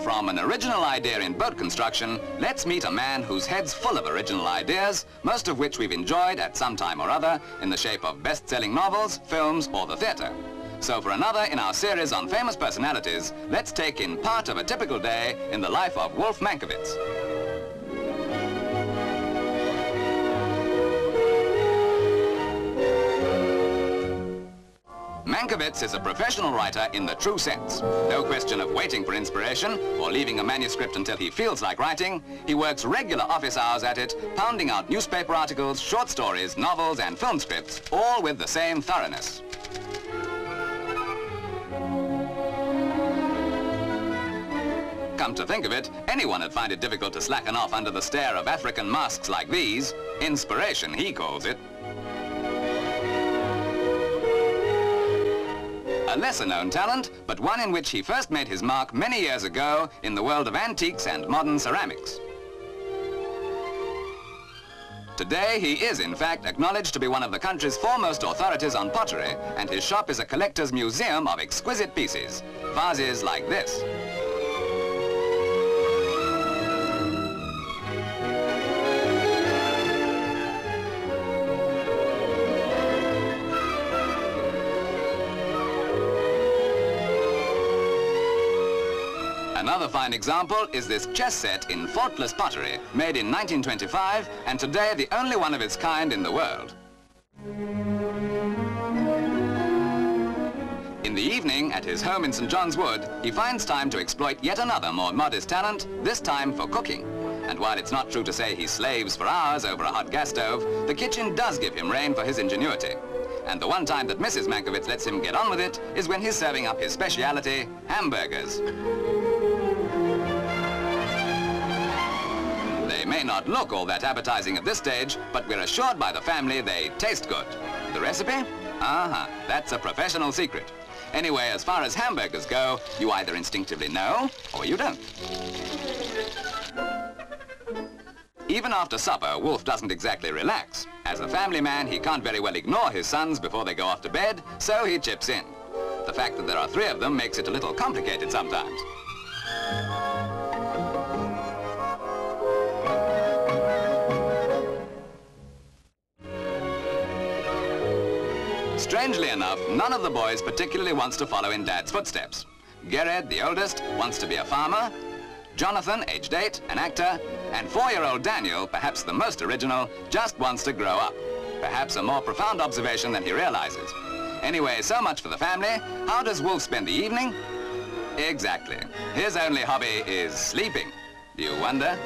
From an original idea in boat construction, let's meet a man whose head's full of original ideas, most of which we've enjoyed at some time or other in the shape of best-selling novels, films, or the theatre. So for another in our series on famous personalities, let's take in part of a typical day in the life of Wolf Mankowitz. Mankowitz is a professional writer in the true sense. No question of waiting for inspiration or leaving a manuscript until he feels like writing. He works regular office hours at it, pounding out newspaper articles, short stories, novels, and film scripts, all with the same thoroughness. Come to think of it, anyone would find it difficult to slacken off under the stare of African masks like these. Inspiration, he calls it. A lesser-known talent, but one in which he first made his mark many years ago in the world of antiques and modern ceramics. Today, he is, in fact, acknowledged to be one of the country's foremost authorities on pottery, and his shop is a collector's museum of exquisite pieces. Vases like this. Another fine example is this chess set in faultless pottery, made in 1925, and today the only one of its kind in the world. In the evening, at his home in St. John's Wood, he finds time to exploit yet another more modest talent, this time for cooking. And while it's not true to say he slaves for hours over a hot gas stove, the kitchen does give him rein for his ingenuity. And the one time that Mrs. Mankowitz lets him get on with it is when he's serving up his speciality, hamburgers. Not look all that appetizing at this stage, but we're assured by the family they taste good. The recipe? Uh-huh, that's a professional secret. Anyway, as far as hamburgers go, you either instinctively know or you don't. Even after supper, Wolf doesn't exactly relax. As a family man, he can't very well ignore his sons before they go off to bed, so he chips in. The fact that there are three of them makes it a little complicated sometimes. Strangely enough, none of the boys particularly wants to follow in Dad's footsteps. Gered, the oldest, wants to be a farmer. Jonathan, aged eight, an actor. And four-year-old Daniel, perhaps the most original, just wants to grow up. Perhaps a more profound observation than he realizes. Anyway, so much for the family. How does Wolf spend the evening? Exactly. His only hobby is sleeping. Do you wonder?